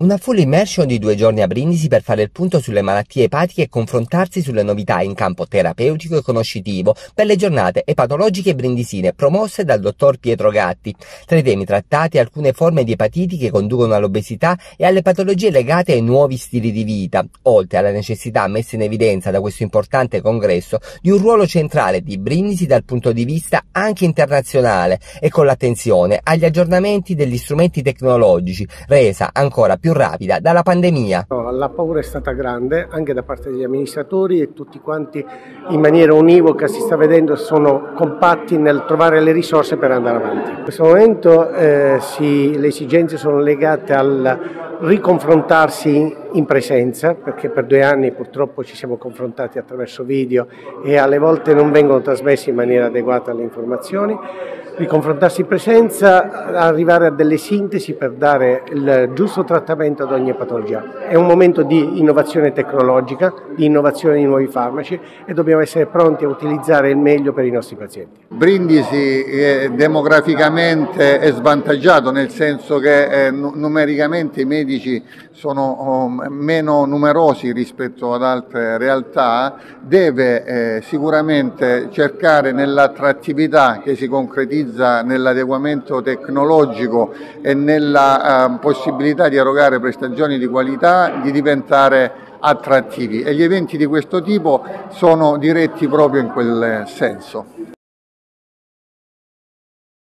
Una full immersion di due giorni a Brindisi per fare il punto sulle malattie epatiche e confrontarsi sulle novità in campo terapeutico e conoscitivo per le giornate epatologiche brindisine promosse dal dottor Pietro Gatti. Tra i temi trattati alcune forme di epatiti che conducono all'obesità e alle patologie legate ai nuovi stili di vita, oltre alla necessità messa in evidenza da questo importante congresso di un ruolo centrale di Brindisi dal punto di vista anche internazionale e con l'attenzione agli aggiornamenti degli strumenti tecnologici, resa ancora più più rapida dalla pandemia. La paura è stata grande anche da parte degli amministratori e tutti quanti in maniera univoca si sta vedendo sono compatti nel trovare le risorse per andare avanti. In questo momento eh, si, le esigenze sono legate al riconfrontarsi in presenza, perché per due anni purtroppo ci siamo confrontati attraverso video e alle volte non vengono trasmessi in maniera adeguata le informazioni, riconfrontarsi in presenza, arrivare a delle sintesi per dare il giusto trattamento ad ogni patologia. È un momento di innovazione tecnologica, di innovazione di nuovi farmaci e dobbiamo essere pronti a utilizzare il meglio per i nostri pazienti. Brindisi eh, demograficamente è svantaggiato nel senso che eh, numericamente i medici sono oh, meno numerosi rispetto ad altre realtà, deve eh, sicuramente cercare nell'attrattività che si concretizza nell'adeguamento tecnologico e nella eh, possibilità di erogare prestazioni di qualità di diventare attrattivi e gli eventi di questo tipo sono diretti proprio in quel senso.